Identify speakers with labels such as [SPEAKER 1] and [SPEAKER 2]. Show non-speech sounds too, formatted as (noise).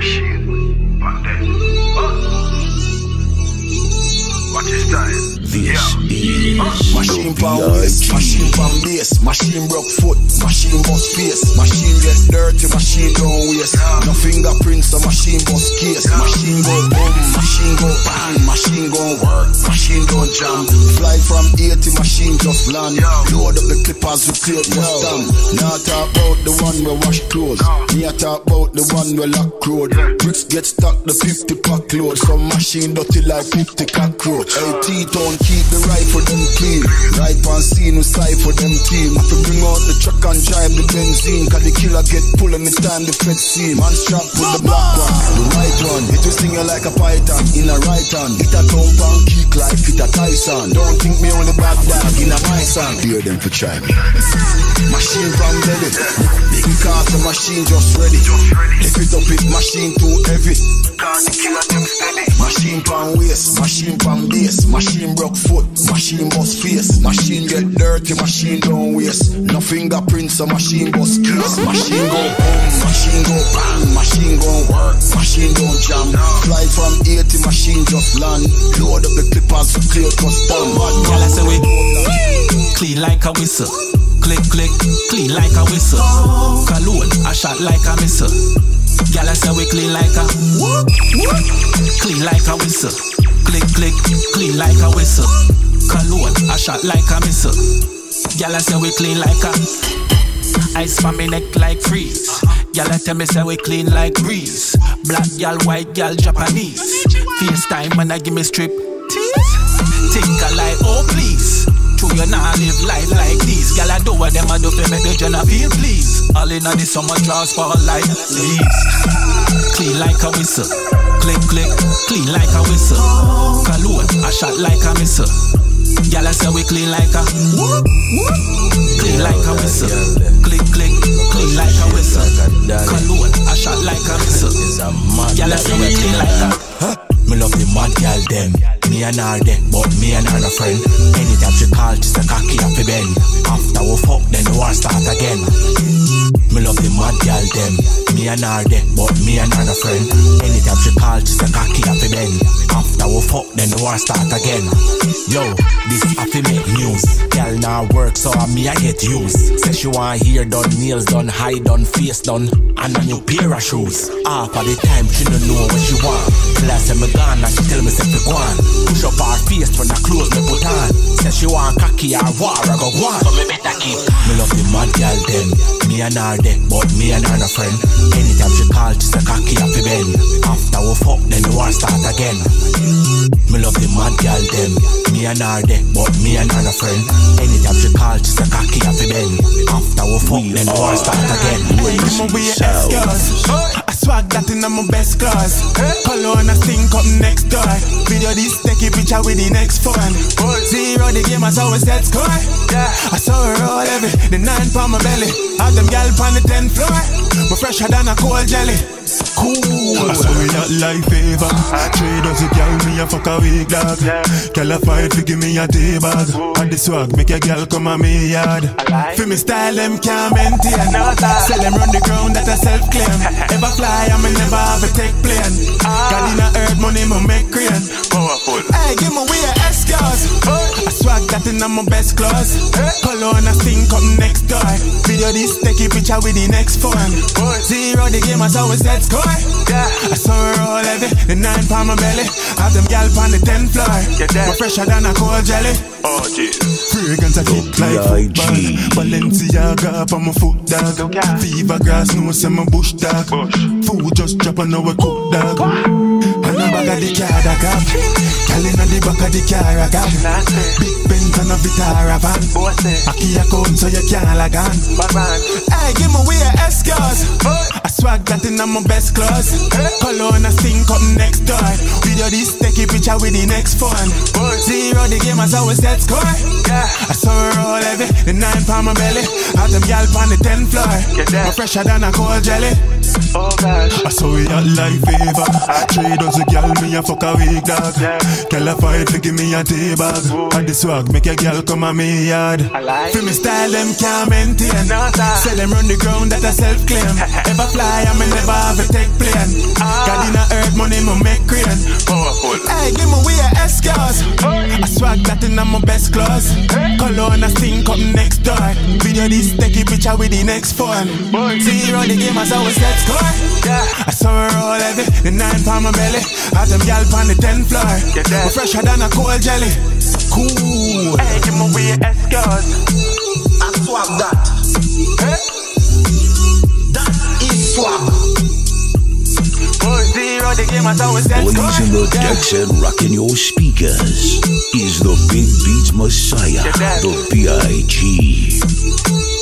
[SPEAKER 1] machine. But then, what is that?
[SPEAKER 2] This
[SPEAKER 1] Yeah.
[SPEAKER 2] is
[SPEAKER 3] Machine pan waist, machine pan base, machine broke foot, machine bust face, machine get dirty, machine don't waste. No fingerprints, the machine bust case, machine go boom, machine go bang, machine go work, machine don't jam. Fly from 80, machine just land. Load up the clippers with clear custom. Now talk about the one we wash clothes. Me I talk about the one we lock road. Bricks get stuck, the 50 pack load. Some machine dirty like 50 cockroach. AT town keep the rifle them clean. Right on scene with for them team. Have to bring out the truck and drive the benzene. Cause the killer get pull anytime the fed see. Man strap with the black one, the white one. It will sting you like a python in a right hand. It a and kick like it a Tyson. Don't think me only bad dog in a my song. Dare them for try me. Machine from belly. Big cars the machine just ready. Lift it up it machine too heavy.
[SPEAKER 1] Cause the killer them steady.
[SPEAKER 3] Machine pan waist, machine pan base, machine broke foot, machine bust face, machine get dirty, machine don't waste. No fingerprints, a machine bust case, machine go boom, machine go bang, machine go work, machine don't jam. Fly from 80, machine just land. Load up the clippers for clear custom. Bad
[SPEAKER 4] Girl, I say we clean like a whistle. Click, click, clean like a whistle. Cologne, a shot like a missile. Girl, I say we clean like a clean like a whistle. Click, click, clean like a whistle. Cologne, a shot like a missile. Girl, I say we clean like a ice for me neck like freeze. I tell me say we clean like breeze. Black girl, white girl, Japanese. FaceTime when I give me strip tease. Think I like, oh please. I do for make the journey feel please. All in the summer draws for like leaves. Clean like a whistle. Click, click, clean like a whistle. Cologne, a shot like a missile. Girl, I say we clean like a whoop, whoop. clean like a whistle. Click, click, clean like a whistle. Cologne, a shot like a missile. Girl, I say we clean like a.
[SPEAKER 5] Me love the mad girl them. Me and her them, but me and her no friend. Anytime she call, she say cocky the bend. After we fuck, then the war start again. Me love the mad girl them. Me and her them, but me and her no friend. Anytime she call, she say cocky the bend. After we fuck, then the war start again. Yo, this happy make news. Girl now work, so I me I get used. Say she want hair done, nails done, high done, face done, and a new pair of shoes. Half of the time she don't know what she want. Last time me gone, and she tell me say fi go on. Clothes me put on. Say she want cocky or war, I go go on. So me better keep. Me love the mad girl them. Me and her them, but me and her no friend. Anytime she call, she say cocky off the bend. After we fuck, then the war start again. Me love the mad girl them. Me and her them, but me and her no friend. Anytime she call, she say cocky off the bend. After we fuck, then the war start again.
[SPEAKER 6] Come on, we escorts. Swag that in my best class. Cologne a stink up next door. Video this a picture with the next phone. Zero the game, saw we set score. I saw her roll heavy, the nine pound my belly. Have them gal on the 10th floor. But fresher than a cold jelly. Cool. I saw me that life favor. Trade us a gal, me a fuck a week dog. Gal a fight fi give me a tea bag. And the swag make a girl come a me yard. Fi me style them can't maintain. Sell them run the ground that I self claim. (laughs) Ever fly, I me never have a take plane. Ah. Gal in a earth money, me make rain.
[SPEAKER 1] Powerful.
[SPEAKER 6] Hey, give me way a escorts. I swag that in my best clothes. Cologne a stink up next door. Video this, take a picture with the next phone. Zero the game, I saw we set score. I saw her roll heavy, the nine pound my belly. Have them gal on the 10th floor. But fresher than a cold jelly.
[SPEAKER 1] Oh, jeez.
[SPEAKER 6] Fragrance I fit like
[SPEAKER 2] PIG.
[SPEAKER 6] football. Balenciaga up on my foot dog. Fever grass no say my bush dog. Food just drop on our cook dog. And a bag of the car that got Girl inna the back of the car I got Big Benz and a Vitara van. Aki a come so you can't lag on. Hey give me way a escorts I swag that inna my best clothes Cologne a stink up next door. Video this take a picture with the next phone. Zero the game as always set score. I saw her roll heavy, the nine pound my belly. Have them gal on the 10th floor. More fresher than a cold jelly
[SPEAKER 1] Oh, gosh.
[SPEAKER 6] I saw it at life favor Trade us a gal, me a fuck a week dog Gal a fight to give me a tea bag And the swag make a girl come a me yard Feel me style them can't maintain Say them run the ground that I self claim Ever fly I me never have a take plane Ah. God in a earth, money, me make crane.
[SPEAKER 1] Powerful.
[SPEAKER 6] Hey, give me we S-Class. I swag that in my best class. Cologne a stink up next door. Video this take picture with the next phone. Zero the game as I was set score. I saw her roll heavy, the nine pound my belly. Had them gal on the 10th floor. We're fresher than a cold jelly. Cool.
[SPEAKER 1] Hey, give me escorts.
[SPEAKER 3] I swag that. That
[SPEAKER 6] zero the game as I was set
[SPEAKER 2] Blazing the
[SPEAKER 6] score.
[SPEAKER 2] decks and rocking your speakers is the Big Beats Messiah, the B.I.G.